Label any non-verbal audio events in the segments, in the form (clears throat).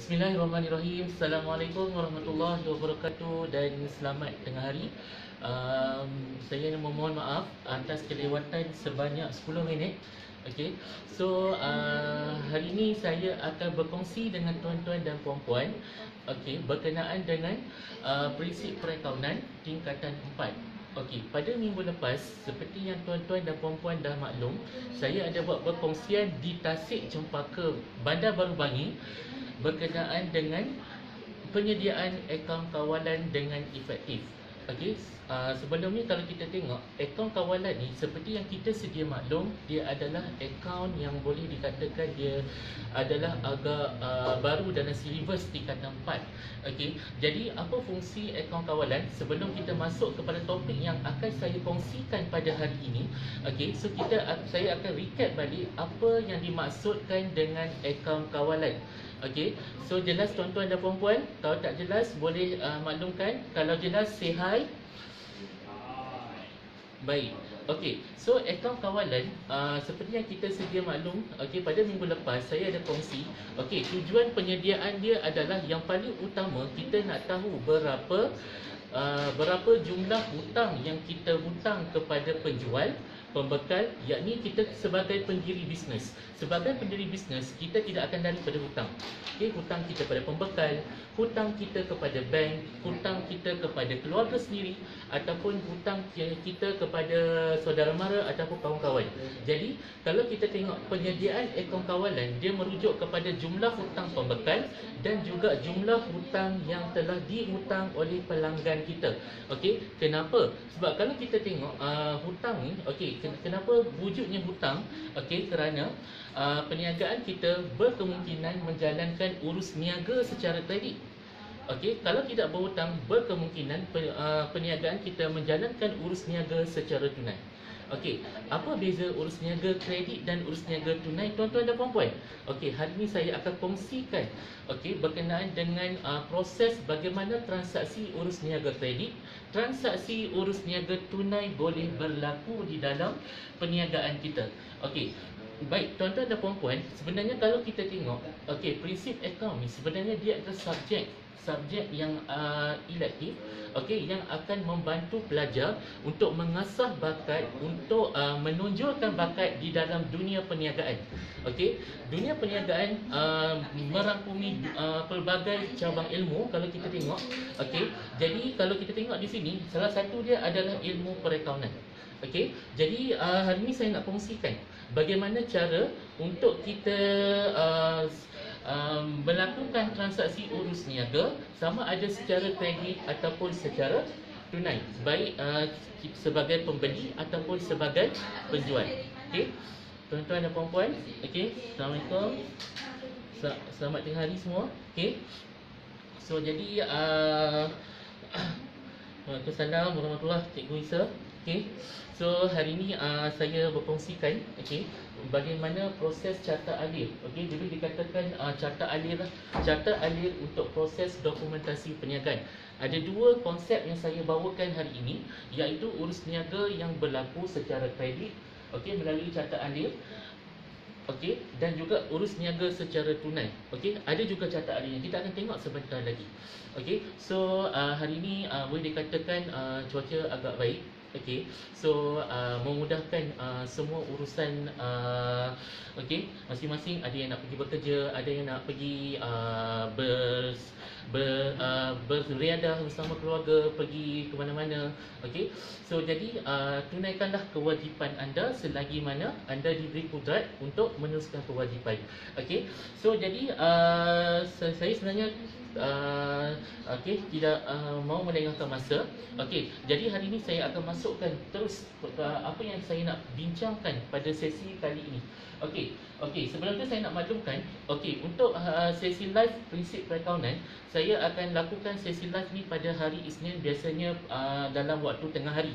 Bismillahirrahmanirrahim. Assalamualaikum warahmatullahi wabarakatuh dan selamat tengah hari. Um, saya memohon maaf atas kelewatan sebanyak 10 minit. Okey. So uh, hari ini saya akan berkongsi dengan tuan-tuan dan puan-puan okey berkenaan dengan uh, prinsip perakaunan tingkatan 4. Okey, pada minggu lepas seperti yang tuan-tuan dan puan-puan dah maklum, saya ada buat perkongsian di Tasik Cempaka, Bandar Baru Bangi berkenaan dengan penyediaan akaun kawalan dengan efektif. Okey, uh, sebelum ni kalau kita tengok akaun kawalan ni seperti yang kita sedia maklum, dia adalah akaun yang boleh dikatakan dia adalah agak uh, baru dalam silibus tingkatan 4. Okey, jadi apa fungsi akaun kawalan? Sebelum kita masuk kepada topik yang akan saya kongsikan pada hari ini, okey, so kita saya akan recap balik apa yang dimaksudkan dengan akaun kawalan. Okey, so jelas tuan-tuan dan puan-puan, kalau tak jelas boleh uh, maklumkan. Kalau jelas say hi. Baik. Okey, so akaun kawalan uh, seperti yang kita sedia maklum, okey pada minggu lepas saya ada kongsi. Okey, tujuan penyediaan dia adalah yang paling utama kita nak tahu berapa uh, berapa jumlah hutang yang kita hutang kepada penjual pembekal yakni kita sebagai pendiri bisnes. Sebagai pendiri bisnes kita tidak akan daripada hutang. Okey hutang kita kepada pembekal hutang kita kepada bank hutang kita kepada keluarga sendiri ataupun hutang kita kepada saudara mara ataupun kawan-kawan. Jadi kalau kita tengok penyediaan akaun kawalan dia merujuk kepada jumlah hutang pembekal dan juga jumlah hutang yang telah dihutang oleh pelanggan kita. Okey kenapa? Sebab kalau kita tengok uh, hutang ni okey kenapa wujudnya hutang? Okey kerana uh, perniagaan kita berkemungkinan menjalankan urus niaga secara kredit okey kalau tidak berhutang berkemungkinan uh, perniagaan kita menjalankan urus niaga secara tunai Okey, apa beza urus niaga kredit dan urus niaga tunai tuan-tuan dan puan-puan? Okey, hari ini saya akan kongsikan okey berkenaan dengan uh, proses bagaimana transaksi urus niaga kredit, transaksi urus niaga tunai boleh berlaku di dalam perniagaan kita. Okey. Baik, tuan-tuan dan puan-puan, sebenarnya kalau kita tengok, okey, prinsip ni sebenarnya dia adalah subjek subjek yang uh, elektif okey yang akan membantu pelajar untuk mengasah bakat untuk uh, menonjolkan bakat di dalam dunia perniagaan okey dunia perniagaan uh, merangkumi uh, pelbagai cabang ilmu kalau kita tengok okey jadi kalau kita tengok di sini salah satu dia adalah ilmu perakaunan okey jadi uh, hari ini saya nak kongsikan bagaimana cara untuk kita uh, um, melakukan transaksi urus niaga sama ada secara kredit ataupun secara tunai. Baik uh, sebagai pembeli ataupun sebagai penjual. Okey? Tuan-tuan dan puan-puan okey? Assalamualaikum. Selamat tengah hari semua. Okey? So jadi uh, Waalaikumsalam warahmatullahi Cikgu Isa. Okay. So hari ini uh, saya berkongsikan okay, bagaimana proses carta alir. Okay, jadi dikatakan uh, carta alir carta alir untuk proses dokumentasi perniagaan. Ada dua konsep yang saya bawakan hari ini iaitu urus niaga yang berlaku secara kredit okay, melalui carta alir Okey dan juga urus niaga secara tunai. Okey, ada juga carta alir yang kita akan tengok sebentar lagi. Okey, so uh, hari ini uh, boleh dikatakan uh, cuaca agak baik. Okey, so uh, memudahkan uh, semua urusan uh, okey, masing-masing. Ada yang nak pergi bekerja, ada yang nak pergi uh, ber ber uh, berriadah bersama keluarga, pergi ke mana-mana. Okey. So jadi uh, tunaikanlah kewajipan anda selagi mana anda diberi kudrat untuk meneruskan kewajipan. Okey. So jadi uh, saya sebenarnya uh, okey tidak uh, mau melengahkan masa. Okey, jadi hari ini saya akan masukkan terus uh, apa yang saya nak bincangkan pada sesi kali ini. Okey. Okey, sebelum tu saya nak maklumkan, okey, untuk uh, sesi live prinsip perakaunan, saya akan lakukan sesi live ni pada hari Isnin biasanya uh, dalam waktu tengah hari.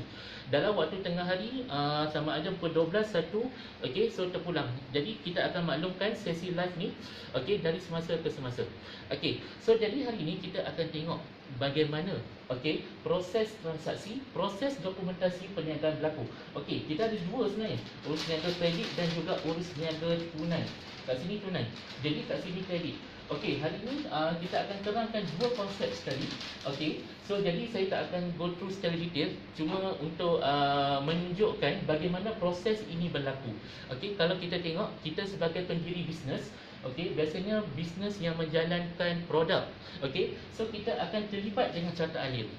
Dalam waktu tengah hari uh, sama ada pukul 12 1 okey so terpulang. Jadi kita akan maklumkan sesi live ni okey dari semasa ke semasa. Okey. So jadi hari ini kita akan tengok bagaimana okey proses transaksi proses dokumentasi perniagaan berlaku. Okey kita ada dua sebenarnya. Urus niaga kredit dan juga urus niaga tunai. Kat sini tunai. Jadi kat sini kredit. Okey hari ini uh, kita akan terangkan dua konsep sekali. Okey so jadi saya tak akan go through secara detail. Cuma untuk uh, menunjukkan bagaimana proses ini berlaku. Okey kalau kita tengok kita sebagai pendiri bisnes Okey, biasanya bisnes yang menjalankan produk. Okey, so kita akan terlibat dengan carta alir.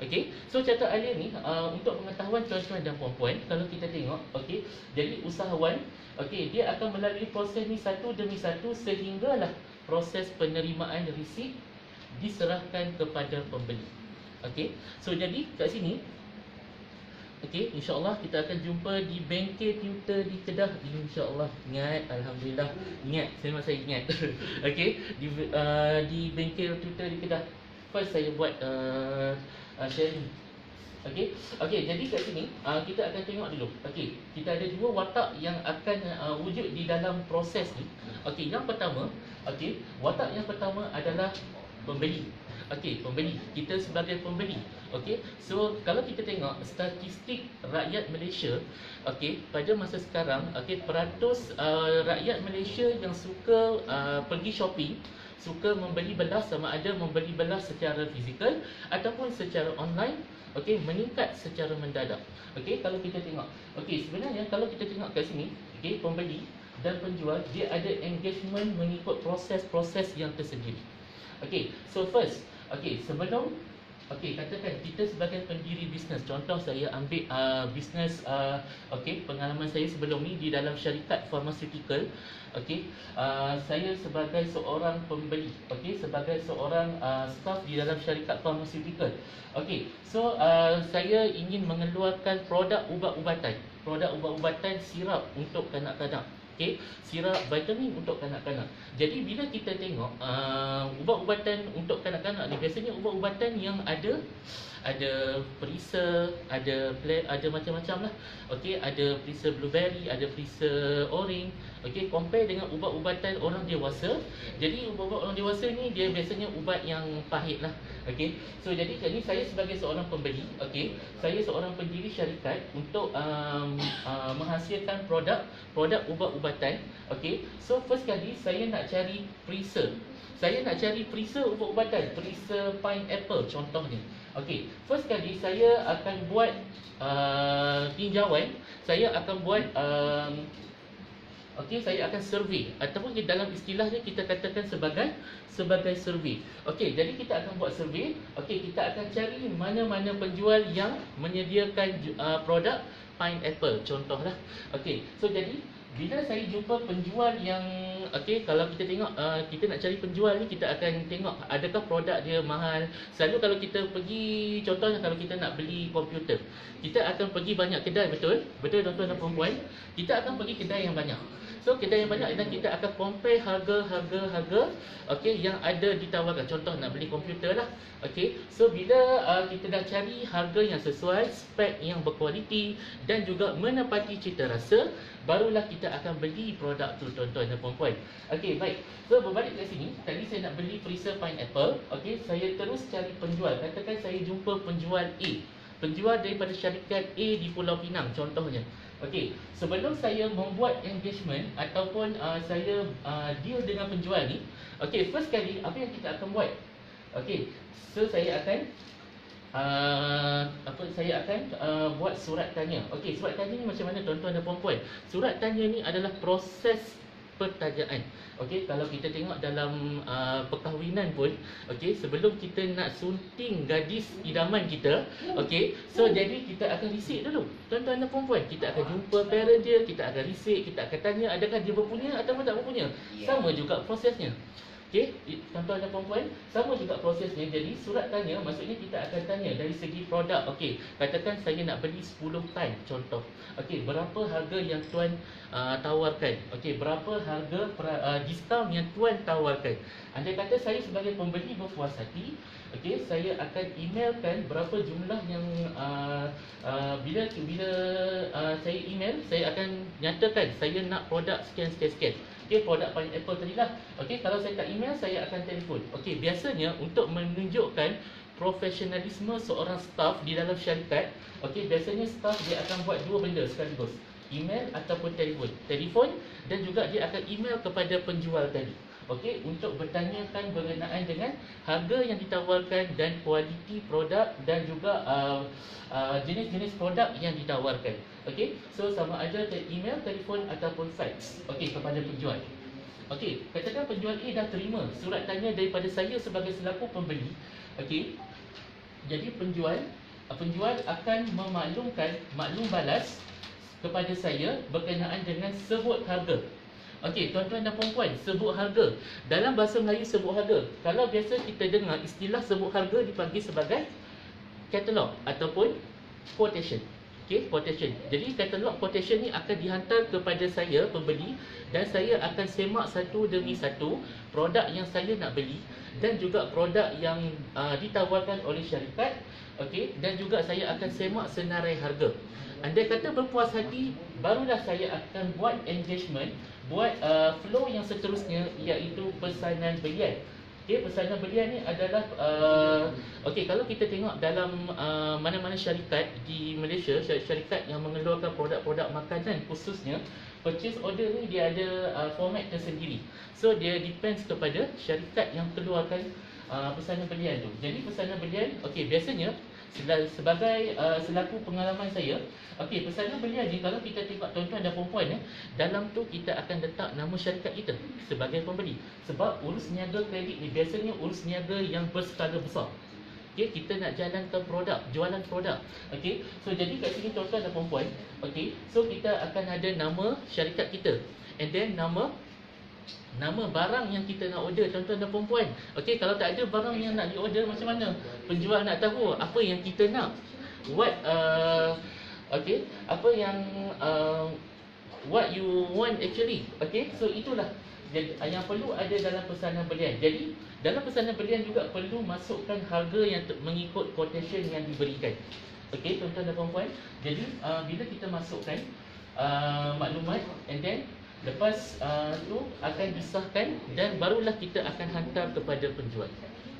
Okey, so carta alir ni uh, untuk pengetahuan tuan-tuan dan puan-puan, kalau kita tengok, okey, jadi usahawan, okey, dia akan melalui proses ni satu demi satu sehinggalah proses penerimaan risik diserahkan kepada pembeli. Okey, so jadi kat sini Okey, insya-Allah kita akan jumpa di bengkel Twitter di Kedah insya-Allah. Ingat alhamdulillah. Ingat, saya masih ingat. (laughs) Okey, di uh, di bengkel Twitter di Kedah. First saya buat uh, uh, sharing. Okey. Okey, jadi kat sini uh, kita akan tengok dulu. Okey, kita ada dua watak yang akan uh, wujud di dalam proses ni. Okey, yang pertama, okey, watak yang pertama adalah pembeli. Okey, pembeli. Kita sebagai pembeli. Okey. So, kalau kita tengok statistik rakyat Malaysia, okey, pada masa sekarang, okey, peratus uh, rakyat Malaysia yang suka uh, pergi shopping, suka membeli belas sama ada membeli belas secara fizikal ataupun secara online, okey, meningkat secara mendadak. Okey, kalau kita tengok. Okey, sebenarnya kalau kita tengok kat sini, okey, pembeli dan penjual dia ada engagement mengikut proses-proses yang tersendiri. Okey, so first Okey, sebelum Okey, katakan kita sebagai pendiri bisnes Contoh saya ambil uh, bisnes uh, Okey, pengalaman saya sebelum ni Di dalam syarikat pharmaceutical Okey, uh, saya sebagai seorang pembeli Okey, sebagai seorang uh, staff di dalam syarikat pharmaceutical. Okey, so uh, saya ingin mengeluarkan produk ubat-ubatan Produk ubat-ubatan sirap untuk kanak-kanak okey sirap vitamin untuk kanak-kanak. Jadi bila kita tengok uh, ubat-ubatan untuk kanak-kanak ni biasanya ubat-ubatan yang ada ada perisa, ada play, ada macam-macam lah. Okey, ada perisa blueberry, ada perisa orange. Okey, compare dengan ubat-ubatan orang dewasa. Jadi ubat-ubat orang dewasa ni dia biasanya ubat yang pahit lah. Okey. So jadi jadi saya sebagai seorang pembeli, okey, saya seorang pendiri syarikat untuk um, uh, menghasilkan produk produk ubat-ubatan. Okey. So first kali saya nak cari perisa. Saya nak cari perisa ubat-ubatan, perisa pineapple contohnya. Okey, first kali saya akan buat uh, tinjauan, saya akan buat um, Okey, saya akan survey ataupun di dalam istilahnya kita katakan sebagai sebagai survey. Okey, jadi kita akan buat survey. Okey, kita akan cari mana-mana penjual yang menyediakan uh, produk pineapple contohlah. Okey, so jadi bila saya jumpa penjual yang okey kalau kita tengok uh, kita nak cari penjual ni kita akan tengok adakah produk dia mahal. Selalu kalau kita pergi contohnya kalau kita nak beli komputer kita akan pergi banyak kedai betul? Betul tuan-tuan dan puan-puan kita akan pergi kedai yang banyak So kedai yang banyak dan kita akan compare harga-harga harga okey yang ada ditawarkan. Contoh nak beli komputer lah. Okey. So bila uh, kita dah cari harga yang sesuai, spek yang berkualiti dan juga menepati cita rasa, barulah kita akan beli produk tu tuan-tuan dan puan-puan. Okey, baik. So berbalik ke sini, tadi saya nak beli freezer pineapple. Okey, saya terus cari penjual. Katakan saya jumpa penjual A. Penjual daripada syarikat A di Pulau Pinang contohnya. Okey, sebelum saya membuat engagement ataupun uh, saya uh, deal dengan penjual ni, okey, first kali apa yang kita akan buat? Okey, so saya akan uh, apa saya akan uh, buat surat tanya. Okey, surat tanya ni macam mana tuan-tuan dan puan-puan? Surat tanya ni adalah proses pertanyaan. Okey, kalau kita tengok dalam uh, perkahwinan pun, okey, sebelum kita nak sunting gadis idaman kita, okey, so jadi kita akan risik dulu. Tuan-tuan dan puan-puan, kita akan jumpa parent dia, kita akan risik, kita akan tanya adakah dia berpunya atau tak berpunya. Sama juga prosesnya. Okey, tuan-tuan dan puan-puan, sama juga prosesnya. Jadi surat tanya maksudnya kita akan tanya dari segi produk. Okey, katakan saya nak beli 10 tan contoh. Okey, berapa harga yang tuan uh, tawarkan? Okey, berapa harga uh, diskaun yang tuan tawarkan? Andai kata saya sebagai pembeli berpuas hati, okey, saya akan emailkan berapa jumlah yang uh, uh, bila bila uh, saya email, saya akan nyatakan saya nak produk sekian sekian sekian. Okey, produk pineapple tadi lah. Okey, kalau saya tak email, saya akan telefon. Okey, biasanya untuk menunjukkan profesionalisme seorang staff di dalam syarikat, okey, biasanya staff dia akan buat dua benda sekaligus. Email ataupun telefon. Telefon dan juga dia akan email kepada penjual tadi. Okey, untuk bertanyakan berkenaan dengan harga yang ditawarkan dan kualiti produk dan juga uh, uh, jenis-jenis produk yang ditawarkan. Okey, so sama ada email, telefon ataupun fax. Okey, kepada penjual. Okey, katakan penjual A dah terima surat tanya daripada saya sebagai selaku pembeli. Okey. Jadi penjual uh, penjual akan memaklumkan maklum balas kepada saya berkenaan dengan sebut harga. Okey, tuan-tuan dan puan-puan, sebut harga. Dalam bahasa Melayu sebut harga. Kalau biasa kita dengar istilah sebut harga dipanggil sebagai katalog ataupun quotation. Okey, quotation. Jadi katalog quotation ni akan dihantar kepada saya pembeli dan saya akan semak satu demi satu produk yang saya nak beli dan juga produk yang uh, ditawarkan oleh syarikat. Okey, dan juga saya akan semak senarai harga. Andai kata berpuas hati, barulah saya akan buat engagement, buat uh, flow yang seterusnya iaitu pesanan belian. Okey, pesanan belian ni adalah uh, okey kalau kita tengok dalam uh, mana-mana syarikat di Malaysia, syarikat yang mengeluarkan produk-produk makanan khususnya purchase order ni dia ada uh, format tersendiri. So dia depends kepada syarikat yang keluarkan uh, pesanan belian tu. Jadi pesanan belian, okey biasanya sebagai uh, selaku pengalaman saya okey pesanan belian ni kalau kita tengok tuan-tuan dan puan-puan ya dalam tu kita akan letak nama syarikat kita sebagai pembeli sebab urus niaga kredit ni biasanya urus niaga yang berskala besar. Okey kita nak jalankan produk jualan produk. Okey so jadi kat sini tuan-tuan dan puan-puan okey so kita akan ada nama syarikat kita. And then nama Nama barang yang kita nak order tuan-tuan dan puan-puan. Okey, kalau tak ada barang yang nak diorder macam mana? Penjual nak tahu apa yang kita nak. What uh, okey, apa yang uh, what you want actually. Okey, so itulah yang perlu ada dalam pesanan belian. Jadi, dalam pesanan belian juga perlu masukkan harga yang mengikut quotation yang diberikan. Okey, tuan-tuan dan puan-puan. Jadi, uh, bila kita masukkan uh, maklumat and then Lepas uh, tu akan disahkan dan barulah kita akan hantar kepada penjual.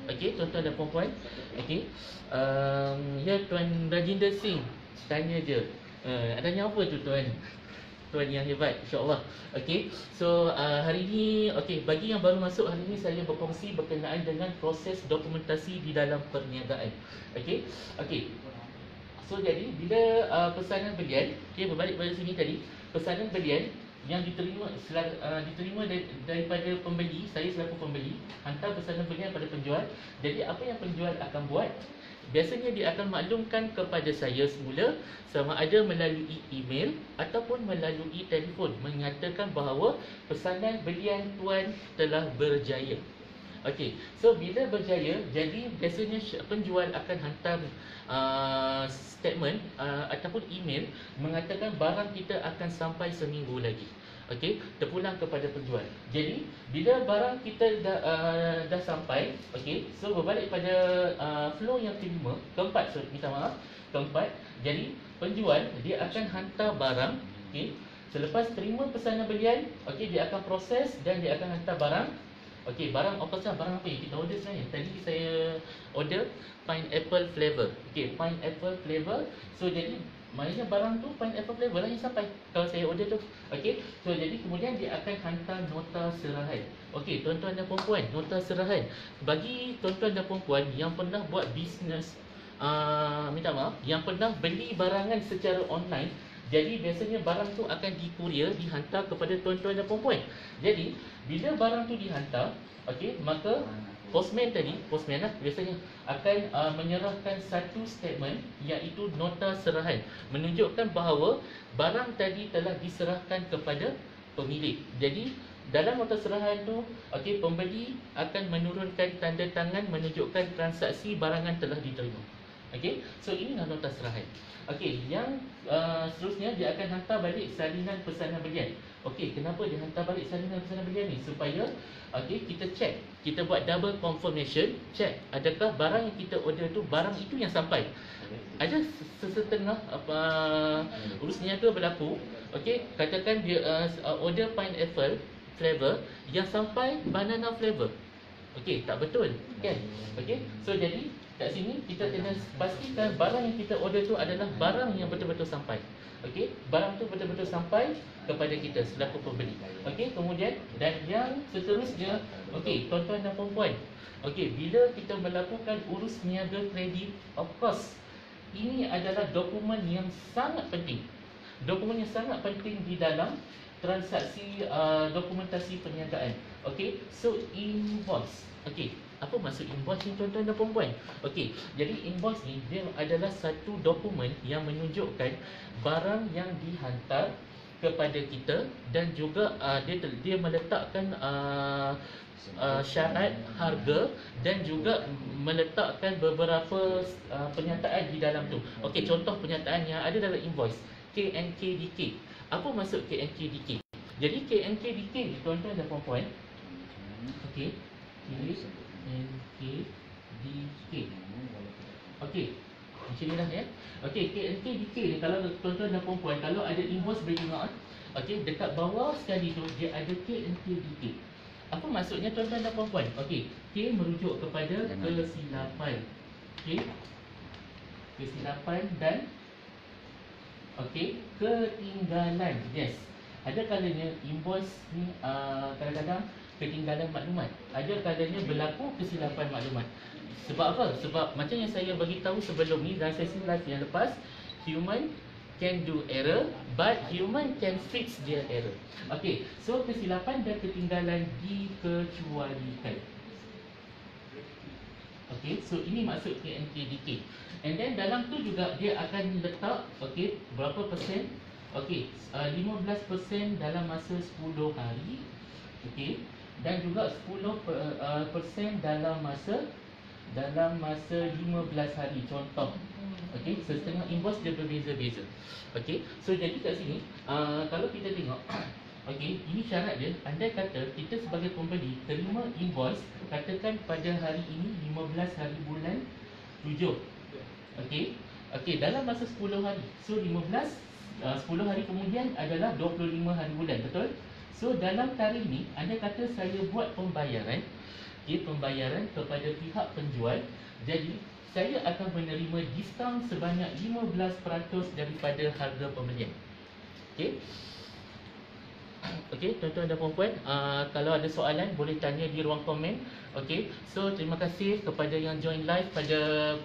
Okey, tuan-tuan dan puan-puan. Okey. Um, ya tuan Rajinder Singh tanya je. Uh, adanya apa tu tuan? Tuan yang hebat insya-Allah. Okey. So uh, hari ini okey bagi yang baru masuk hari ini saya berkongsi berkenaan dengan proses dokumentasi di dalam perniagaan. Okey. Okey. So jadi bila uh, pesanan belian, okey berbalik pada sini tadi, pesanan belian yang diterima uh, diterima dari, daripada pembeli, saya selaku pembeli, hantar pesanan belian pada penjual. Jadi apa yang penjual akan buat? Biasanya dia akan maklumkan kepada saya semula sama ada melalui email ataupun melalui telefon menyatakan bahawa pesanan belian tuan telah berjaya. Okey, so bila berjaya, jadi biasanya penjual akan hantar uh, statement uh, ataupun email mengatakan barang kita akan sampai seminggu lagi. Okey, terpulang kepada penjual. Jadi, bila barang kita dah uh, dah sampai, okey, so berbalik pada uh, flow yang kelima, keempat, so, minta maaf, keempat. Jadi, penjual dia akan hantar barang, okey. Selepas terima pesanan belian, okey, dia akan proses dan dia akan hantar barang Okey, barang apa sahaja barang apa yang kita order sebenarnya? Tadi saya order pineapple flavor. Okey, pineapple flavor. So jadi maknanya barang tu pineapple flavor lah yang sampai kalau saya order tu. Okey. So jadi kemudian dia akan hantar nota serahan. Okey, tuan-tuan dan puan-puan, nota serahan. Bagi tuan-tuan dan puan-puan yang pernah buat bisnes uh, minta maaf, yang pernah beli barangan secara online jadi biasanya barang tu akan dikurier, dihantar kepada tuan-tuan dan puan-puan. Jadi bila barang tu dihantar, okey, maka postman tadi, postman lah biasanya akan uh, menyerahkan satu statement iaitu nota serahan menunjukkan bahawa barang tadi telah diserahkan kepada pemilik. Jadi dalam nota serahan tu, okey, pembeli akan menurunkan tanda tangan menunjukkan transaksi barangan telah diterima. Okey, so ini nota serahan. Okey, yang uh, seterusnya dia akan hantar balik salinan pesanan belian. Okey, kenapa dia hantar balik salinan pesanan belian ni? Supaya okey, kita check, kita buat double confirmation, check adakah barang yang kita order tu barang itu yang sampai. Ada sesetengah apa urus niaga berlaku, okey, katakan dia uh, order pineapple flavor yang sampai banana flavor. Okey, tak betul kan? Okey. So jadi kat sini kita kena pastikan barang yang kita order tu adalah barang yang betul-betul sampai. Okey, barang tu betul-betul sampai kepada kita selaku pembeli. Okey, kemudian dan yang seterusnya, okey, tuan-tuan dan puan-puan. Okey, bila kita melakukan urus niaga kredit, of course ini adalah dokumen yang sangat penting. Dokumen yang sangat penting di dalam transaksi uh, dokumentasi perniagaan. Okey, so invoice. Okey, apa maksud invoice ni tuan-tuan dan puan-puan? Okey, jadi invoice ni dia adalah satu dokumen yang menunjukkan barang yang dihantar kepada kita dan juga uh, dia dia meletakkan uh, uh, syarat harga dan juga meletakkan beberapa uh, penyataan di dalam tu. Okey, contoh penyataan yang ada dalam invoice KNKDK. Apa maksud KNKDK? Jadi KNKDK ni tuan-tuan dan puan-puan Okey KNKDK Okey. Macam ni lah ya. Okey KNKDK ni kalau tuan-tuan dan puan-puan Kalau ada invoice breaking out Okey dekat bawah sekali tu Dia ada KNKDK Apa maksudnya tuan-tuan dan puan-puan? Okey K merujuk kepada kesilapan. Okey. Kesilapan dan Okey Ketinggalan. Yes. Ada kalanya invoice ni uh, kadang-kadang ketinggalan maklumat. Ada kalanya berlaku kesilapan maklumat. Sebab apa? Sebab macam yang saya bagi tahu sebelum ni dalam sesi live yang lepas, human can do error but human can fix their error. Okay, so kesilapan dan ketinggalan dikecualikan. Okay, so ini maksud KNKDK. And then dalam tu juga dia akan letak, okay, berapa persen Okey, uh, 15% dalam masa 10 hari. Okey. Dan juga 10% per, uh, persen dalam masa dalam masa 15 hari contoh. Okey, setengah invoice dia berbeza-beza. Okey. So jadi kat sini uh, kalau kita tengok (clears throat) Okey, ini syarat dia. Andai kata kita sebagai pembeli terima invoice katakan pada hari ini 15 hari bulan 7. Okey. Okey, dalam masa 10 hari. So 15 uh, 10 hari kemudian adalah 25 hari bulan, betul? So dalam tarikh ni anda kata saya buat pembayaran okay, pembayaran kepada pihak penjual jadi saya akan menerima diskaun sebanyak 15% daripada harga pembelian. Okey. Okey, tuan-tuan dan puan-puan, uh, kalau ada soalan boleh tanya di ruang komen. Okey. So terima kasih kepada yang join live pada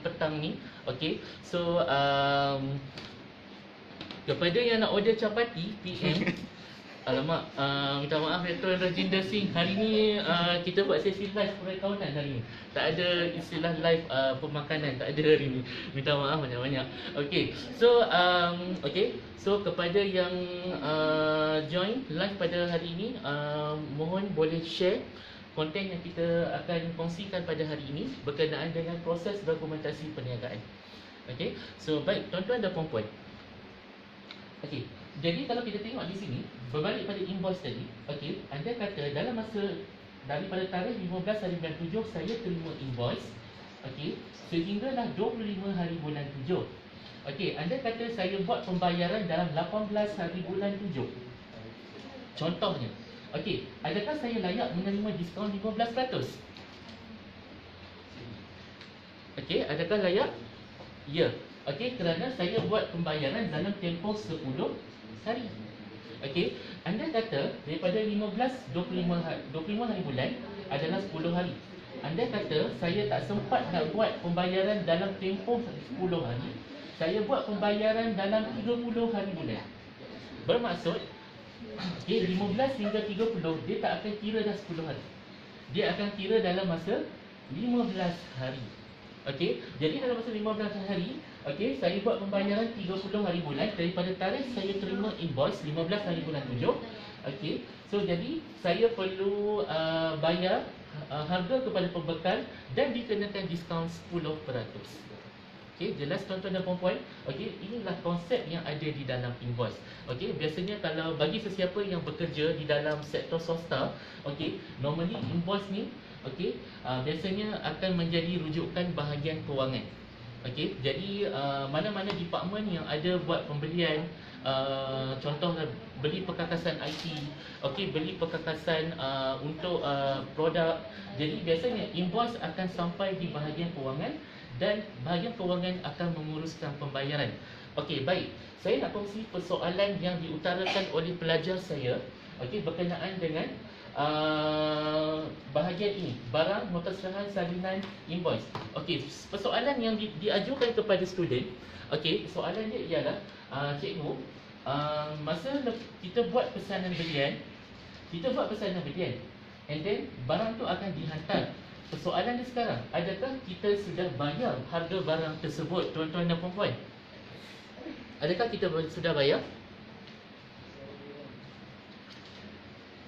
petang ni. Okey. So um, Kepada yang nak order capati PM (laughs) Alamak, uh, minta maaf ya Tuan Rajinder Singh. Hari ni uh, kita buat sesi live perkawanan hari ni. Tak ada istilah live uh, pemakanan, tak ada hari ni. Minta maaf banyak-banyak. Okay, so um, okay. So kepada yang uh, join live pada hari ini uh, Mohon boleh share konten yang kita akan kongsikan pada hari ini Berkenaan dengan proses dokumentasi perniagaan. Okay, so baik tuan-tuan dan puan-puan. Okey. Jadi kalau kita tengok di sini, berbalik pada invoice tadi, okey, anda kata dalam masa daripada tarikh 15 hari bulan 7 saya terima invoice, okey, sehinggalah 25 hari bulan 7. Okey, anda kata saya buat pembayaran dalam 18 hari bulan 7. Contohnya, okey, adakah saya layak menerima diskaun 15%? Okey, adakah layak? Ya. Okey, kerana saya buat pembayaran dalam tempoh 10 hari. Okey, anda kata daripada 15 25 hari, 25 hari bulan adalah 10 hari. Anda kata saya tak sempat nak buat pembayaran dalam tempoh 10 hari. Saya buat pembayaran dalam 30 hari bulan. Bermaksud (clears throat) okey 15 hingga 30 dia tak akan kira dah 10 hari. Dia akan kira dalam masa 15 hari. Okey, jadi dalam masa 15 hari Okey, saya buat pembayaran 30 hari bulan daripada tarikh saya terima invoice 15 hari bulan 7. Okey. So jadi saya perlu uh, bayar uh, harga kepada pembekal dan dikenakan diskaun 10%. Okey, jelas tuan-tuan dan puan-puan? Okey, inilah konsep yang ada di dalam invoice. Okey, biasanya kalau bagi sesiapa yang bekerja di dalam sektor swasta, okey, normally invoice ni okey, uh, biasanya akan menjadi rujukan bahagian kewangan. Okey, jadi uh, mana-mana department yang ada buat pembelian uh, contohlah beli perkakasan IT, okey beli perkakasan uh, untuk uh, produk. Jadi biasanya invoice akan sampai di bahagian kewangan dan bahagian kewangan akan menguruskan pembayaran. Okey, baik. Saya nak kongsi persoalan yang diutarakan oleh pelajar saya okey berkenaan dengan uh, bahagian ini, barang nota serahan salinan invoice. Okey, persoalan yang di, diajukan kepada student, okey, soalan dia ialah uh, cikgu, uh, masa kita buat pesanan belian, kita buat pesanan belian and then barang tu akan dihantar. Persoalan dia sekarang, adakah kita sudah bayar harga barang tersebut, tuan-tuan dan puan-puan? Adakah kita sudah bayar?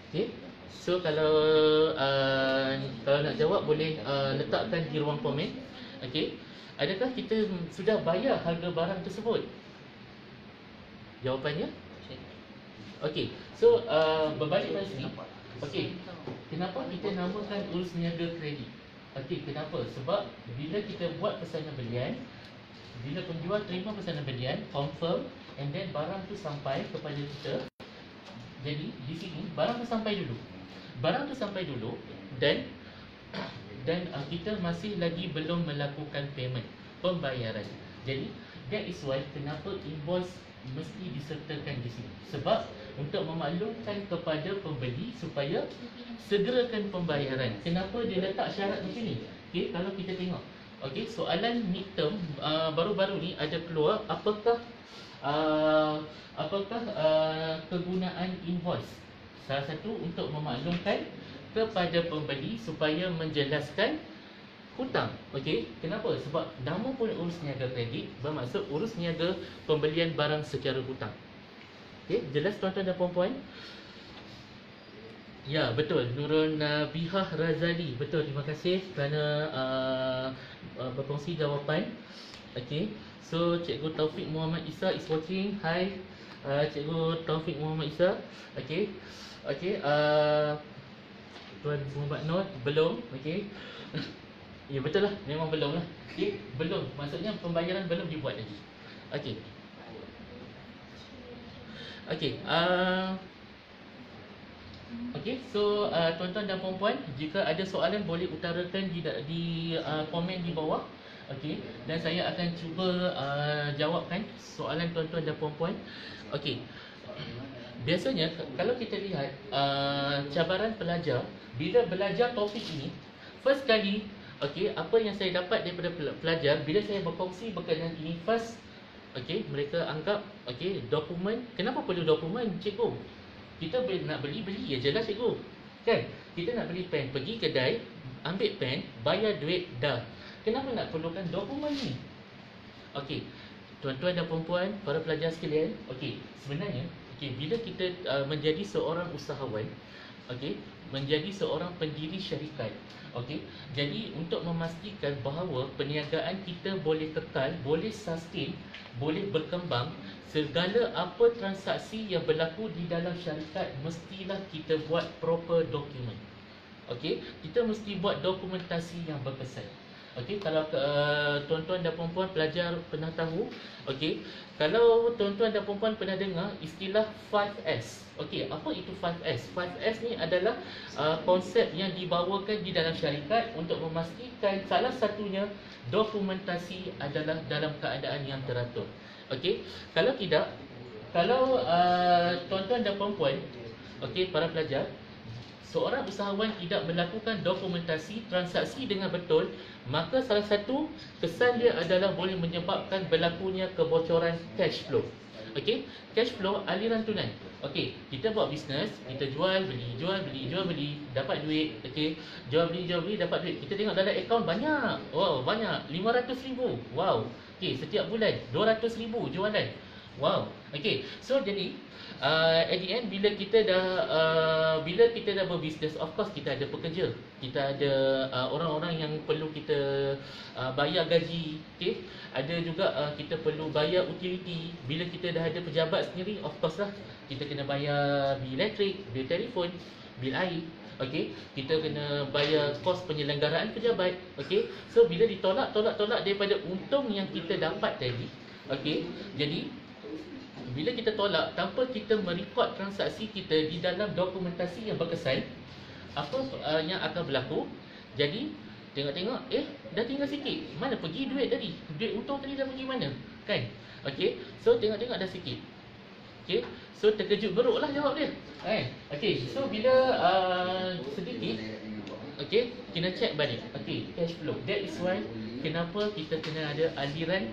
Okay. So kalau uh, kalau nak jawab boleh uh, letakkan di ruang komen. Okey. Adakah kita sudah bayar harga barang tersebut? Jawapannya? Okey. So uh, berbalik pada sini. Okey. Kenapa kita namakan urus niaga kredit? Okey, kenapa? Sebab bila kita buat pesanan belian, bila penjual terima pesanan belian, confirm and then barang tu sampai kepada kita. Jadi di sini barang tu sampai dulu barang tu sampai dulu dan (coughs) dan uh, kita masih lagi belum melakukan payment pembayaran. Jadi that is why kenapa invoice mesti disertakan di sini. Sebab untuk memaklumkan kepada pembeli supaya segerakan pembayaran. Kenapa dia letak syarat di sini? Okey, kalau kita tengok. Okey, soalan midterm uh, baru-baru ni ada keluar apakah uh, apakah uh, kegunaan invoice Salah satu untuk memaklumkan kepada pembeli supaya menjelaskan hutang. Okey, kenapa? Sebab nama pun urus niaga kredit bermaksud urus niaga pembelian barang secara hutang. Okey, jelas tuan-tuan dan puan-puan? Ya, betul. Nurul Nabihah Razali. Betul, terima kasih kerana uh, uh, berkongsi jawapan. Okey. So, Cikgu Taufik Muhammad Isa is watching. Hi. Uh, Cikgu Taufik Muhammad Isa. Okey. Okey, uh, Tuan Muhammad Nur belum, okey. (laughs) ya betul lah, memang belum lah. Okey, belum. Maksudnya pembayaran belum dibuat lagi. Okey. Okey, uh, Okey, so uh, tuan-tuan dan puan-puan, jika ada soalan boleh utarakan di di uh, komen di bawah. Okey, dan saya akan cuba uh, jawabkan soalan tuan-tuan dan puan-puan. Okey biasanya kalau kita lihat uh, cabaran pelajar bila belajar topik ini first kali okey apa yang saya dapat daripada pelajar bila saya berkongsi berkenaan ini first okey mereka anggap okey dokumen kenapa perlu dokumen cikgu? Kita nak beli beli ya jelas cikgu. Kan? Kita nak beli pen pergi kedai ambil pen bayar duit dah. Kenapa nak perlukan dokumen ni? Okey tuan-tuan dan puan-puan para pelajar sekalian okey sebenarnya Okey, bila kita uh, menjadi seorang usahawan, okey, menjadi seorang pendiri syarikat, okey. Jadi untuk memastikan bahawa perniagaan kita boleh kekal, boleh sustain, boleh berkembang, segala apa transaksi yang berlaku di dalam syarikat mestilah kita buat proper document. Okey, kita mesti buat dokumentasi yang berkesan. Okey, kalau uh, tuan-tuan dan puan-puan pelajar pernah tahu, okey, kalau tuan-tuan dan puan-puan pernah dengar istilah 5S. Okey, apa itu 5S? 5S ni adalah uh, konsep yang dibawakan di dalam syarikat untuk memastikan salah satunya dokumentasi adalah dalam keadaan yang teratur. Okey, kalau tidak, kalau uh, tuan-tuan dan puan-puan, okey, para pelajar, seorang usahawan tidak melakukan dokumentasi transaksi dengan betul, maka salah satu kesan dia adalah boleh menyebabkan berlakunya kebocoran cash flow. Okey, cash flow aliran tunai. Okey, kita buat bisnes, kita jual beli, jual beli, jual beli, dapat duit. Okey, jual beli, jual beli, dapat duit. Kita tengok dalam akaun banyak. Wow, banyak. 500,000. Wow. Okey, setiap bulan 200,000 jualan. Wow. Okey, so jadi uh, at the end bila kita dah uh, bila kita dah berbisnes of course kita ada pekerja. Kita ada uh, orang-orang yang perlu kita uh, bayar gaji okey ada juga uh, kita perlu bayar utility. Bila kita dah ada pejabat sendiri of course lah kita kena bayar bil elektrik bil telefon bil air okey kita kena bayar kos penyelenggaraan pejabat okey so bila ditolak tolak tolak daripada untung yang kita dapat tadi okey jadi bila kita tolak tanpa kita merekod transaksi kita di dalam dokumentasi yang berkesan, apa uh, yang akan berlaku? Jadi tengok-tengok, eh dah tinggal sikit. Mana pergi duit tadi? Duit untung tadi dah pergi mana? Kan? Okey. So tengok-tengok dah sikit. Okey. So terkejut beruk lah jawab dia. Kan? Okey. So bila uh, sedikit Okey, kena check balik. Okey, cash flow. That is why kenapa kita kena ada aliran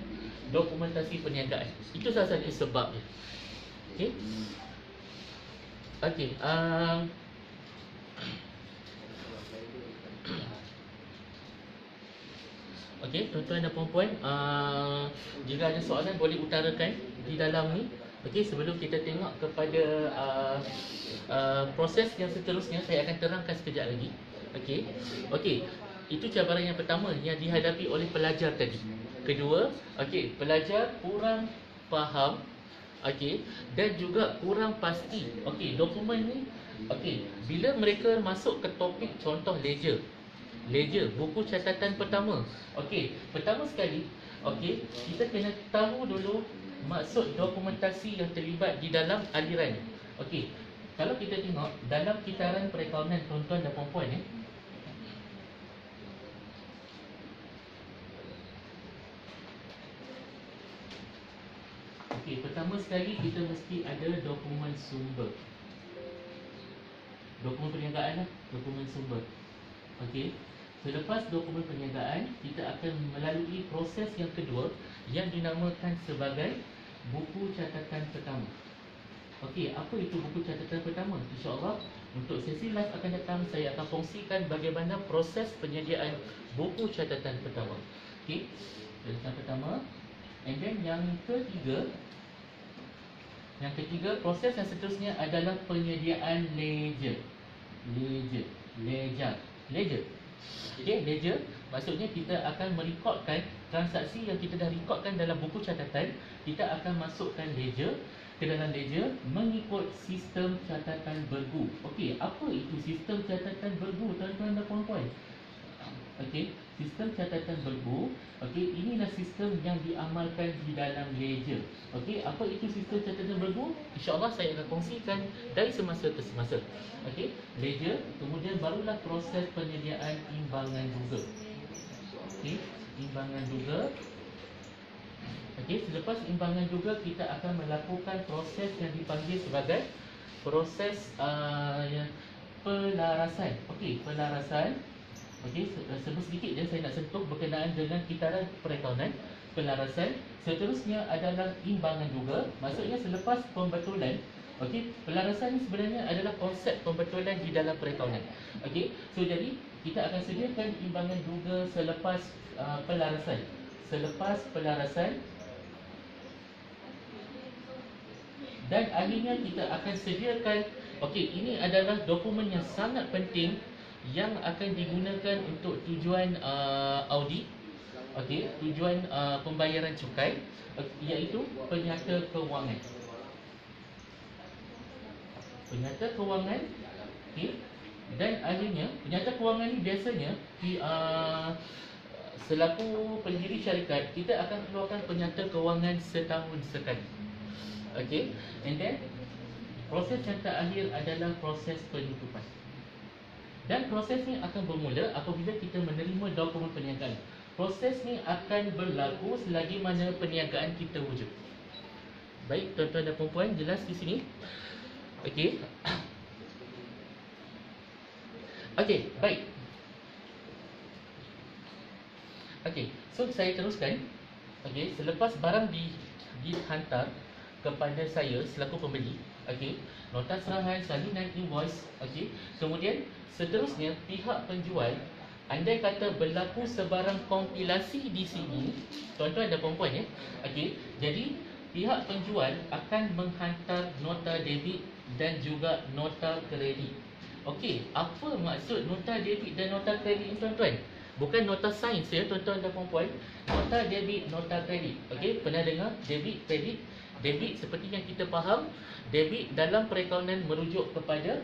dokumentasi perniagaan. Itu salah satu sebab dia. Okey. Okey, uh, Okey, tuan-tuan dan puan-puan, uh, jika ada soalan boleh utarakan di dalam ni. Okey, sebelum kita tengok kepada uh, uh, proses yang seterusnya, saya akan terangkan sekejap lagi. Okey. Okey. Itu cabaran yang pertama yang dihadapi oleh pelajar tadi. Kedua, okey, pelajar kurang faham okey dan juga kurang pasti. Okey, dokumen ni okey, bila mereka masuk ke topik contoh ledger. Ledger, buku catatan pertama. Okey, pertama sekali, okey, kita kena tahu dulu maksud dokumentasi yang terlibat di dalam aliran. Okey, kalau kita tengok dalam kitaran perakaunan tuan-tuan dan puan-puan eh, Okey, pertama sekali kita mesti ada dokumen sumber. Dokumen perniagaan lah, dokumen sumber. Okey. Selepas dokumen perniagaan, kita akan melalui proses yang kedua yang dinamakan sebagai buku catatan pertama. Okey, apa itu buku catatan pertama? Insya-Allah untuk sesi live akan datang saya akan kongsikan bagaimana proses penyediaan buku catatan pertama. Okey. Catatan pertama. And then yang ketiga yang ketiga, proses yang seterusnya adalah penyediaan ledger. Ledger. Ledger. Ledger. Okay, ledger maksudnya kita akan merekodkan transaksi yang kita dah rekodkan dalam buku catatan. Kita akan masukkan ledger ke dalam ledger mengikut sistem catatan bergu. Okey, apa itu sistem catatan bergu tuan-tuan dan puan-puan? Okey, sistem catatan bergu okey inilah sistem yang diamalkan di dalam ledger. Okey apa itu sistem catatan bergu insyaallah saya akan kongsikan dari semasa ke semasa. Okey ledger kemudian barulah proses penyediaan imbangan juga okey imbangan juga okey selepas imbangan juga kita akan melakukan proses yang dipanggil sebagai proses uh, yang pelarasan. Okey pelarasan Okey, eh, sebut sedikit je saya nak sentuh berkenaan dengan kitaran perakaunan pelarasan. Seterusnya adalah imbangan juga. Maksudnya selepas pembetulan, okey, pelarasan ni sebenarnya adalah konsep pembetulan di dalam perakaunan. Okey, so jadi kita akan sediakan imbangan juga selepas uh, pelarasan. Selepas pelarasan dan akhirnya kita akan sediakan okey, ini adalah dokumen yang sangat penting yang akan digunakan untuk tujuan uh, audit okey tujuan uh, pembayaran cukai iaitu penyata kewangan. Penyata kewangan okey dan akhirnya penyata kewangan ni biasanya di uh, selaku pendiri syarikat kita akan keluarkan penyata kewangan setahun sekali. Okey and then proses yang terakhir adalah proses penutupan dan proses ni akan bermula apabila kita menerima dokumen perniagaan. Proses ni akan berlaku selagi mana perniagaan kita wujud. Baik, tuan-tuan dan puan-puan, jelas di sini. Okey. (coughs) Okey, baik. Okey, so saya teruskan. Okey, selepas barang di dihantar kepada saya selaku pembeli, okey, nota serahan, salinan invoice, okey. Kemudian Seterusnya, pihak penjual Andai kata berlaku sebarang kompilasi di sini Tuan-tuan dan perempuan ya. Okay. Jadi, pihak penjual akan menghantar nota debit dan juga nota kredit. Okey, apa maksud nota debit dan nota kredit tuan-tuan? Bukan nota sains ya tuan-tuan dan perempuan Nota debit, nota kredit. Okey, pernah dengar debit, kredit Debit seperti yang kita faham Debit dalam perakaunan merujuk kepada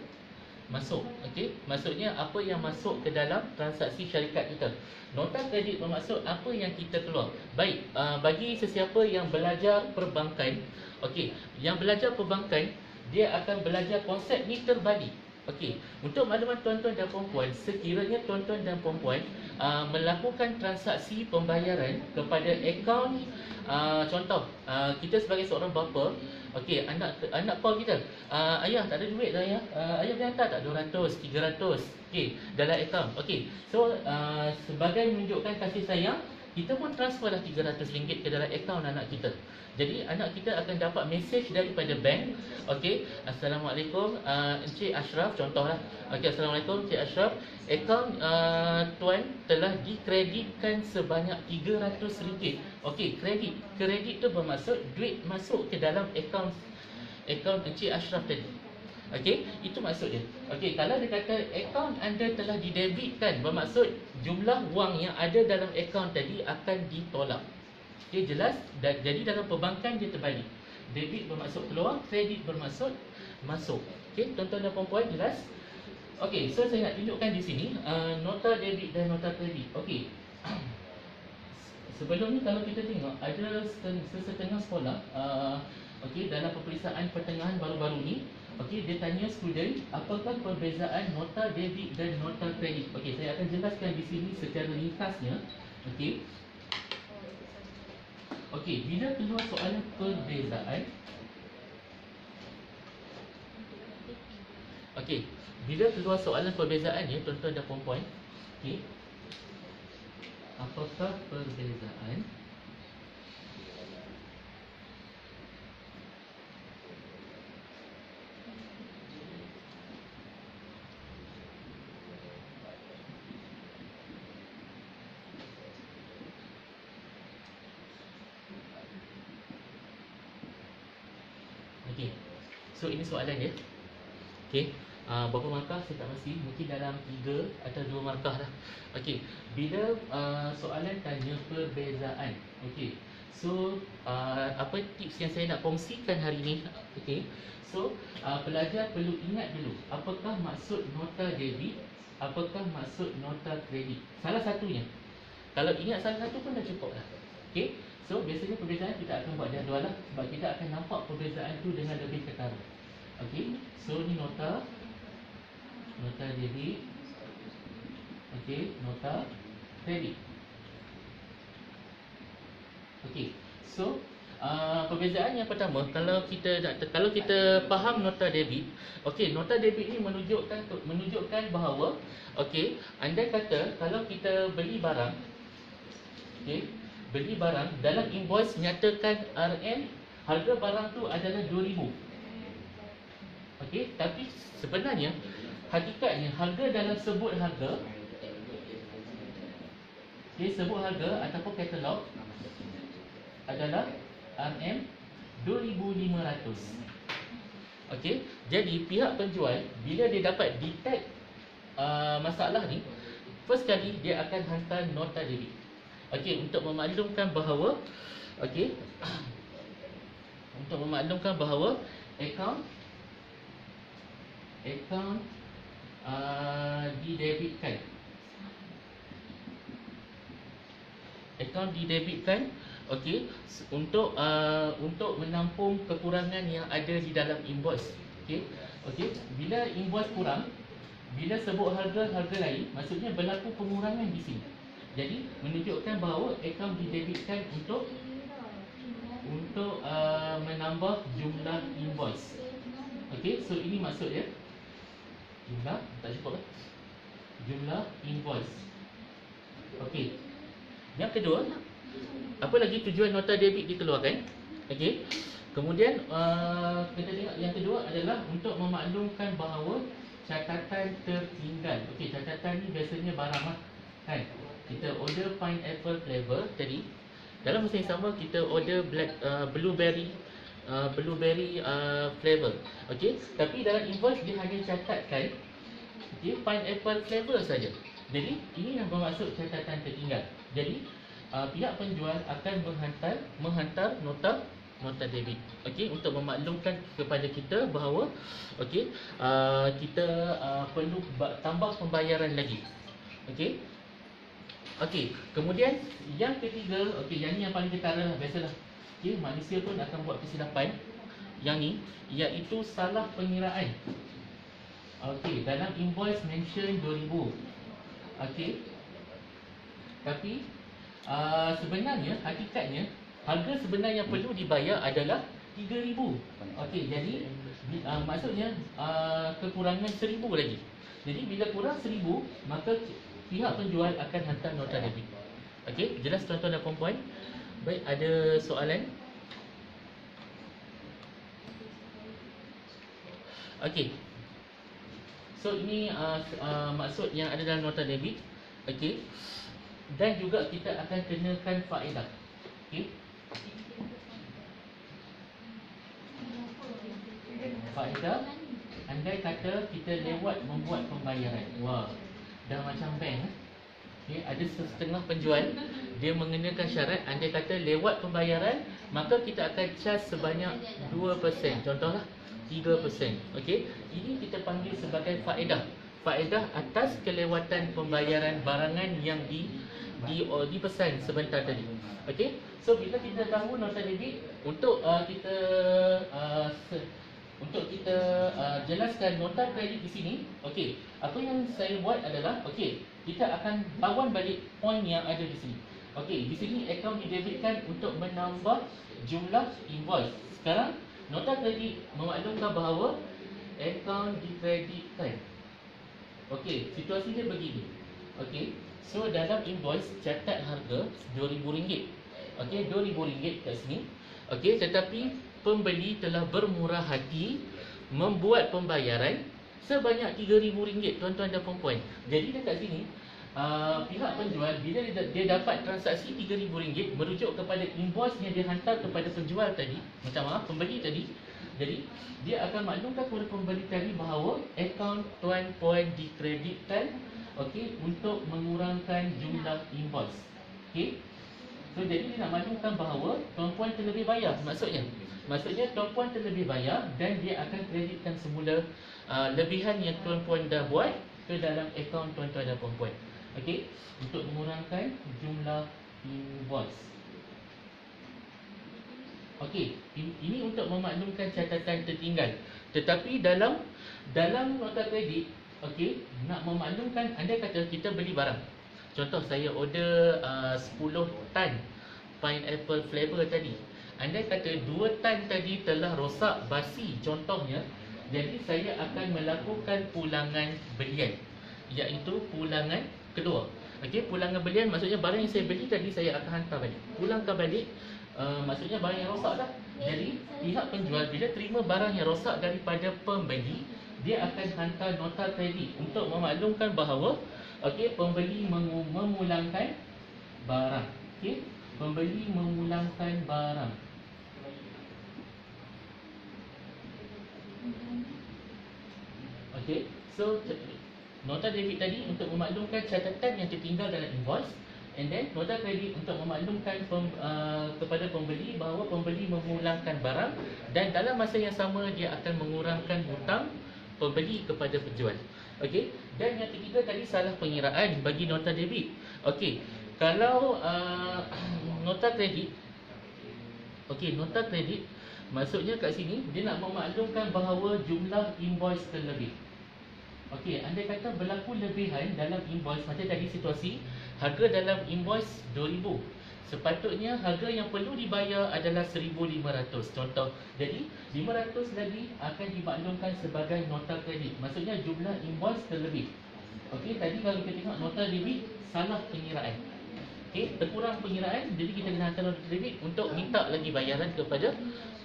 masuk okey? Maksudnya apa yang masuk ke dalam transaksi syarikat kita. Nota kredit bermaksud apa yang kita keluar. Baik uh, bagi sesiapa yang belajar perbankan Okey, yang belajar perbankan dia akan belajar konsep ni terbalik. Okey, untuk makluman tuan-tuan dan puan-puan, sekiranya tuan-tuan dan puan-puan uh, melakukan transaksi pembayaran kepada akaun uh, contoh, uh, kita sebagai seorang bapa, okey, anak anak call kita, uh, ayah tak ada duit dah ya. Uh, ayah boleh hantar tak 200, 300. Okey, dalam akaun. Okey. So, uh, sebagai menunjukkan kasih sayang, kita pun transferlah RM300 ke dalam akaun anak kita. Jadi anak kita akan dapat mesej daripada bank. Okey, assalamualaikum uh, Encik Ashraf contohlah. Okey, assalamualaikum Encik Ashraf. Akaun uh, tuan telah dikreditkan sebanyak RM300. Okey, kredit. Kredit tu bermaksud duit masuk ke dalam akaun akaun Encik Ashraf tadi. Okey, itu maksud dia. Okey, kalau dia kata akaun anda telah didebitkan, bermaksud jumlah wang yang ada dalam akaun tadi akan ditolak. Okey, jelas? Dan, jadi dalam perbankan dia terbalik. Debit bermaksud keluar, kredit bermaksud masuk. Okey, tuan-tuan dan puan-puan jelas? Okey, so saya nak tunjukkan di sini uh, nota debit dan nota kredit. Okey. (clears throat) Sebelum ni kalau kita tengok ada sesetengah sekolah uh, okey dalam peperiksaan pertengahan baru-baru ni Okey, dia tanya student apakah perbezaan nota debit dan nota kredit. Okey, saya akan jelaskan di sini secara ringkasnya. Okey. Okey, bila keluar soalan perbezaan Okey, bila keluar soalan perbezaan ya tuan-tuan dan puan-puan. Okey. Apakah perbezaan So ini soalan dia. Okey. Uh, berapa markah saya tak pasti Mungkin dalam 3 atau 2 markah lah Okey. Bila uh, soalan tanya perbezaan. Okey. So uh, Apa tips yang saya nak kongsikan hari ni? Okey. So uh, Pelajar perlu ingat dulu Apakah maksud nota debit Apakah maksud nota kredit? Salah satunya. Kalau ingat salah satu pun dah cukup lah Okey. So biasanya perbezaan kita akan buat jadual lah Sebab kita akan nampak perbezaan tu dengan lebih ketara Okey, so ni nota. Nota debit Okey, nota kredit Okey, so uh, Perbezaan yang pertama Kalau kita kalau kita faham nota debit Okey, nota debit ni menunjukkan menunjukkan bahawa Okey, anda kata Kalau kita beli barang Okey, beli barang Dalam invoice nyatakan RM Harga barang tu adalah RM2,000 Okey, tapi sebenarnya hakikatnya harga dalam sebut harga okey sebut harga ataupun katalog adalah RM 2500. Okey, jadi pihak penjual bila dia dapat detect uh, masalah ni first kali dia akan hantar nota debit. Okey, untuk memaklumkan bahawa okey (coughs) untuk memaklumkan bahawa akaun akaun uh, didebitkan. Akaun didebitkan okey untuk uh, untuk menampung kekurangan yang ada di dalam invoice okey okey bila invoice kurang bila sebut harga harga lain maksudnya berlaku pengurangan di sini. Jadi menunjukkan bahawa akaun didebitkan untuk untuk uh, menambah jumlah invoice. Okey so ini maksudnya jumlah tak cukup kan? Jumlah invoice. Okey. Yang kedua, apa lagi tujuan nota debit dikeluarkan? Okey. Kemudian uh, kita tengok yang kedua adalah untuk memaklumkan bahawa catatan tertinggal. Okey, catatan ni biasanya barang lah. Kan? Kita order pineapple flavor tadi. Dalam masa yang sama kita order black uh, blueberry uh, blueberry uh, flavor. Okey, tapi dalam invoice dia hanya catatkan okey pineapple flavor saja. Jadi ini yang bermaksud catatan tertinggal. Jadi uh, pihak penjual akan menghantar menghantar nota nota debit. Okey untuk memaklumkan kepada kita bahawa okey uh, kita uh, perlu tambah pembayaran lagi. Okey. Okey, kemudian yang ketiga, okey yang ni yang paling ketara lah biasalah. Okay, manusia pun akan buat kesilapan yang ni iaitu salah pengiraan. Okey, dalam invoice mention 2000. Okey. Tapi uh, sebenarnya hakikatnya harga sebenar yang perlu dibayar adalah 3000. Okey, jadi uh, maksudnya uh, kekurangan 1000 lagi. Jadi bila kurang 1000, maka pihak penjual akan hantar nota debit. Okey, jelas tuan-tuan dan puan-puan? Baik, ada soalan? Okey. So ini uh, uh, maksud yang ada dalam nota debit. Okey. Dan juga kita akan kenakan faedah. Okey. Faedah andai kata kita lewat membuat pembayaran. Wah. Dah macam bank eh. Okay, ada setengah penjual dia mengenakan syarat andai kata lewat pembayaran maka kita akan charge sebanyak 2%. Contohlah 3%. Okey. Ini kita panggil sebagai faedah. Faedah atas kelewatan pembayaran barangan yang di di uh, dipesan sebentar tadi. Okey. So bila kita tahu nota debit untuk uh, kita uh, untuk kita uh, jelaskan nota kredit di sini, okey. Apa yang saya buat adalah okey, kita akan lawan balik poin yang ada di sini. Okey, di sini akaun didebitkan untuk menambah jumlah invoice. Sekarang Nota kredit memaklumkan bahawa akaun dikreditkan. Okey, situasi dia begini. Okey, so dalam invoice catat harga RM2,000. Okey, RM2,000 kat sini. Okey, tetapi pembeli telah bermurah hati membuat pembayaran sebanyak RM3,000 tuan-tuan dan puan-puan. Jadi dekat sini uh, pihak penjual bila dia, dia dapat transaksi RM3,000 merujuk kepada invoice yang dia hantar kepada penjual tadi, macam maaf pembeli tadi. Jadi dia akan maklumkan kepada pembeli tadi bahawa akaun tuan puan dikreditkan okey untuk mengurangkan jumlah invoice. Okey. So jadi dia nak maklumkan bahawa tuan puan terlebih bayar maksudnya. Maksudnya tuan puan terlebih bayar dan dia akan kreditkan semula uh, lebihan yang tuan puan dah buat ke dalam akaun tuan-tuan dan puan-puan. Okey, untuk mengurangkan jumlah invoice. Okey, ini untuk memaklumkan catatan tertinggal. Tetapi dalam dalam nota kredit, okey, nak memaklumkan anda kata kita beli barang. Contoh saya order uh, 10 tan pineapple flavor tadi. Anda kata 2 tan tadi telah rosak basi contohnya. Jadi saya akan melakukan pulangan belian iaitu pulangan kedua. Okey, pulangan belian maksudnya barang yang saya beli tadi saya akan hantar balik. Pulangkan balik uh, maksudnya barang yang rosak dah. Jadi pihak penjual bila terima barang yang rosak daripada pembeli, dia akan hantar nota kredit untuk memaklumkan bahawa okey pembeli memulangkan barang. Okey, pembeli memulangkan barang. Okey, so Nota debit tadi untuk memaklumkan catatan yang tertinggal dalam invoice and then nota kredit untuk memaklumkan pem, uh, kepada pembeli bahawa pembeli memulangkan barang dan dalam masa yang sama dia akan mengurangkan hutang pembeli kepada penjual. Okey. Dan yang ketiga tadi salah pengiraan bagi nota debit. Okey. Kalau uh, (clears throat) nota kredit Okey, nota kredit maksudnya kat sini dia nak memaklumkan bahawa jumlah invoice terlebih. Okey, anda kata berlaku lebihan dalam invoice macam tadi situasi harga dalam invoice 2000. Sepatutnya harga yang perlu dibayar adalah 1500 contoh. Jadi 500 lagi akan dimaklumkan sebagai nota kredit. Maksudnya jumlah invoice terlebih. Okey, tadi kalau kita tengok nota debit salah pengiraan. Okey, terkurang pengiraan jadi kita kena hantar nota debit untuk minta lagi bayaran kepada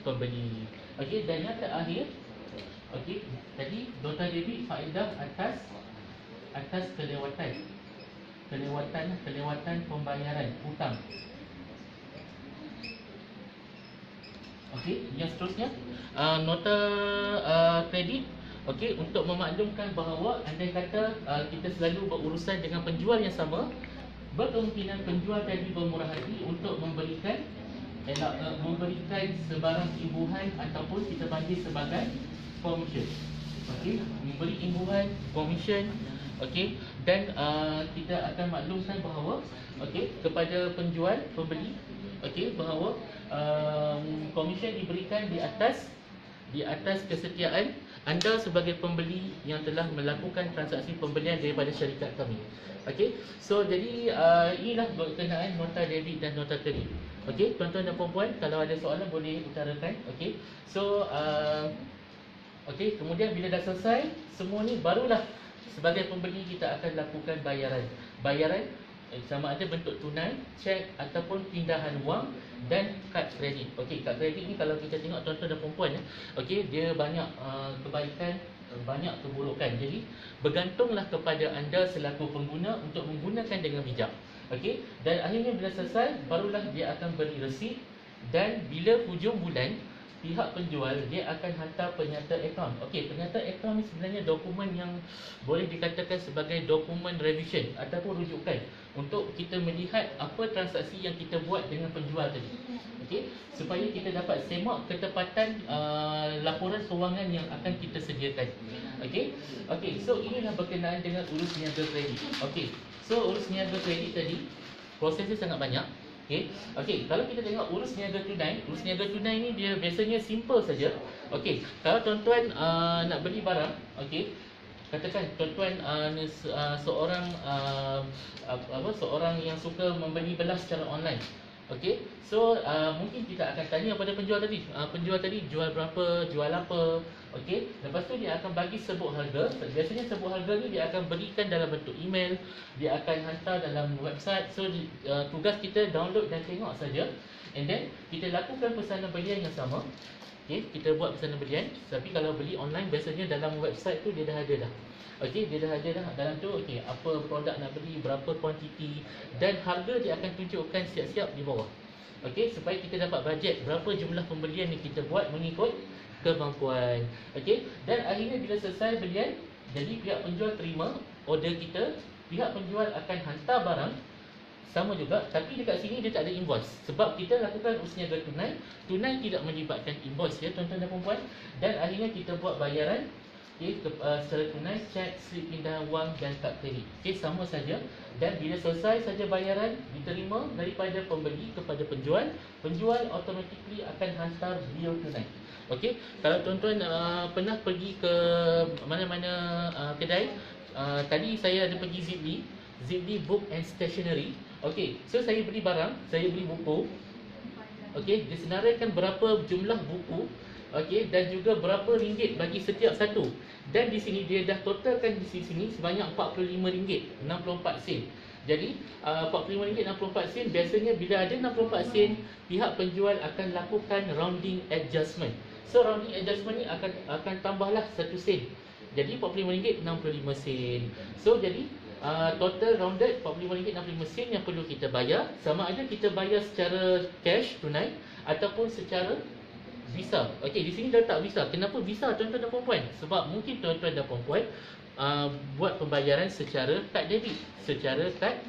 pembeli. Okey, dan yang terakhir Okey, tadi nota debit faedah atas atas kelewatan. Kelewatan kelewatan pembayaran hutang. Okey, yang seterusnya uh, nota uh, kredit okey untuk memaklumkan bahawa anda kata uh, kita selalu berurusan dengan penjual yang sama berkemungkinan penjual tadi bermurah hati untuk memberikan uh, memberikan sebarang imbuhan ataupun kita panggil sebagai commission. Okey, memberi imbuhan commission okey dan uh, kita akan maklumkan bahawa okey kepada penjual pembeli okey bahawa um, diberikan di atas di atas kesetiaan anda sebagai pembeli yang telah melakukan transaksi pembelian daripada syarikat kami. Okey. So jadi uh, inilah berkenaan nota debit dan nota kredit. Okey, tuan-tuan dan puan-puan, kalau ada soalan boleh utarakan. Okey. So uh, okey, kemudian bila dah selesai semua ni barulah sebagai pembeli kita akan lakukan bayaran. Bayaran eh, sama ada bentuk tunai, cek ataupun pindahan wang dan kad kredit. Okey, kad kredit ni kalau kita tengok tuan-tuan dan puan-puan ya. Okey, dia banyak uh, kebaikan banyak keburukan. Jadi bergantunglah kepada anda selaku pengguna untuk menggunakan dengan bijak. Okey, dan akhirnya bila selesai barulah dia akan beri resit dan bila hujung bulan pihak penjual dia akan hantar penyata akaun. Okey, penyata akaun ni sebenarnya dokumen yang boleh dikatakan sebagai dokumen revision ataupun rujukan untuk kita melihat apa transaksi yang kita buat dengan penjual tadi. Okey, supaya kita dapat semak ketepatan uh, laporan kewangan yang akan kita sediakan. Okey. Okey, so inilah berkenaan dengan urus niaga kredit. Okey. So urus niaga kredit tadi prosesnya sangat banyak. Okey. Okey, kalau kita tengok urus niaga tunai, urus niaga tunai ni dia biasanya simple saja. Okey, kalau tuan-tuan uh, nak beli barang, okey, katakan tuan-tuan uh, uh, seorang uh, apa seorang yang suka membeli belah secara online. Okey. So uh, mungkin kita akan tanya kepada penjual tadi. Uh, penjual tadi jual berapa, jual apa. Okey. Lepas tu dia akan bagi sebut harga. Biasanya sebut harga ni dia akan berikan dalam bentuk email, dia akan hantar dalam website. So uh, tugas kita download dan tengok saja. And then kita lakukan pesanan belian yang sama. Okey, kita buat pesanan belian. Tapi kalau beli online biasanya dalam website tu dia dah ada dah. Okey, dia dah ada dah dalam tu okey, apa produk nak beli, berapa kuantiti dan harga dia akan tunjukkan siap-siap di bawah. Okey, supaya kita dapat bajet berapa jumlah pembelian yang kita buat mengikut kemampuan. Okey, dan akhirnya bila selesai belian, jadi pihak penjual terima order kita, pihak penjual akan hantar barang sama juga tapi dekat sini dia tak ada invoice sebab kita lakukan usaha niaga tunai tunai tidak melibatkan invoice ya tuan-tuan dan puan-puan dan akhirnya kita buat bayaran okay, ke, uh, secara tunai, cek, slip pindahan wang dan kad kredit. Okay, sama saja. Dan bila selesai saja bayaran diterima daripada pembeli kepada penjual, penjual automatically akan hantar bil tunai. Okey, kalau tuan-tuan uh, pernah pergi ke mana-mana uh, kedai, uh, tadi saya ada pergi Zipli, Zipli Book and Stationery. Okey, so saya beli barang, saya beli buku. Okey, disenaraikan berapa jumlah buku Okey dan juga berapa ringgit bagi setiap satu. Dan di sini dia dah totalkan di sini sebanyak RM45 64 sen. Jadi uh, RM45 64 sen biasanya bila ada 64 sen pihak penjual akan lakukan rounding adjustment. So rounding adjustment ni akan akan tambahlah 1 sen. Jadi RM45 65 sen. So jadi uh, total rounded RM45 65 sen yang perlu kita bayar sama ada kita bayar secara cash tunai ataupun secara visa. Okey, di sini dah tak visa. Kenapa visa tuan-tuan dan puan-puan? Sebab mungkin tuan-tuan dan puan-puan uh, buat pembayaran secara kad debit, secara kad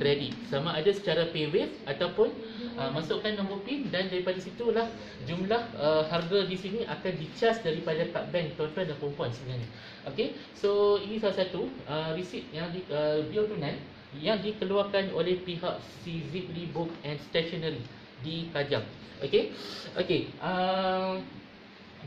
kredit. Sama ada secara paywave ataupun uh, masukkan nombor PIN dan daripada situlah jumlah uh, harga di sini akan dicas daripada kad bank tuan-tuan dan puan-puan sebenarnya. Okey, so ini salah satu uh, receipt yang di, uh, bill tunai yang dikeluarkan oleh pihak Ziply Book and Stationery di Kajang. Okey. Okey. Uh,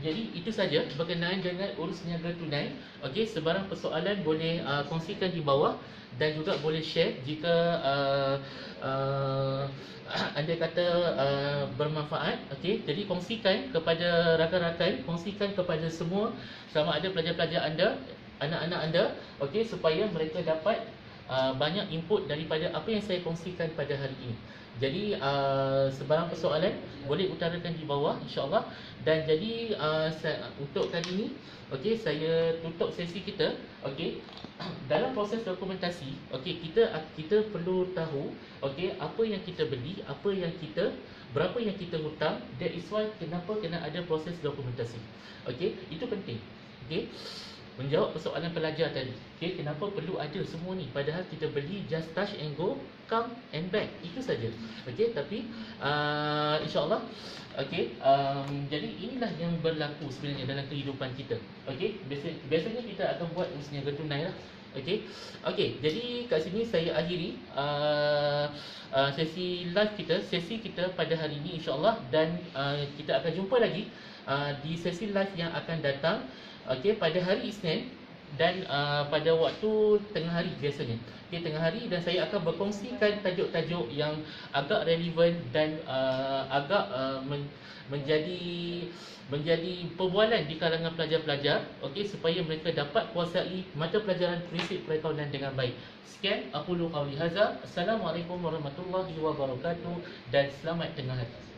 jadi itu saja berkenaan dengan urus niaga tunai. Okey, sebarang persoalan boleh uh, kongsikan di bawah dan juga boleh share jika uh, uh, (clears throat) anda kata uh, bermanfaat. Okey, jadi kongsikan kepada rakan-rakan, kongsikan kepada semua sama ada pelajar-pelajar anda, anak-anak anda, okey supaya mereka dapat uh, banyak input daripada apa yang saya kongsikan pada hari ini. Jadi uh, sebarang persoalan boleh utarakan di bawah insya-Allah. Dan jadi uh, saya, untuk kali ini okey saya tutup sesi kita okey (clears throat) dalam proses dokumentasi okey kita kita perlu tahu okey apa yang kita beli apa yang kita berapa yang kita hutang that is why kenapa kena ada proses dokumentasi. Okey itu penting. Okey menjawab persoalan pelajar tadi. Okay, kenapa perlu ada semua ni? Padahal kita beli just touch and go, come and back. Itu saja. Okay, tapi uh, insyaAllah, okay, um, jadi inilah yang berlaku sebenarnya dalam kehidupan kita. Okay, biasa, biasanya kita akan buat usaha tunai lah. Okey. Okey, jadi kat sini saya akhiri uh, uh, sesi live kita, sesi kita pada hari ini insya-Allah dan uh, kita akan jumpa lagi uh, di sesi live yang akan datang okey pada hari Isnin dan uh, pada waktu tengah hari biasanya. Okey, tengah hari dan saya akan berkongsikan tajuk-tajuk yang agak relevan dan uh, agak uh, men- menjadi menjadi perbualan di kalangan pelajar-pelajar okey supaya mereka dapat kuasai mata pelajaran prinsip perakaunan dengan baik. Sekian aku lu qauli hadza. Assalamualaikum warahmatullahi wabarakatuh dan selamat tengah hari.